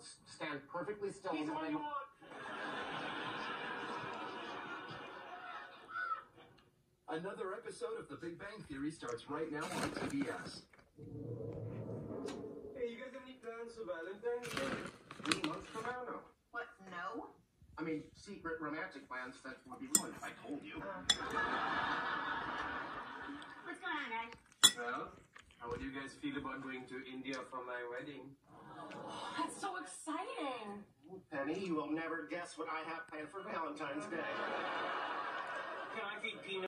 stand perfectly still. He's and all you want. Another episode of The Big Bang Theory starts right now on TBS. Hey, you guys have any plans for Valentine's Day? Three months from now, no. What? No? I mean, secret romantic plans that would be ruined if I told you. Oh. What's going on, guys? Well, how would you guys feel about going to India for my wedding? Penny, you will never guess what I have planned for Valentine's Day. Can I feed peanuts?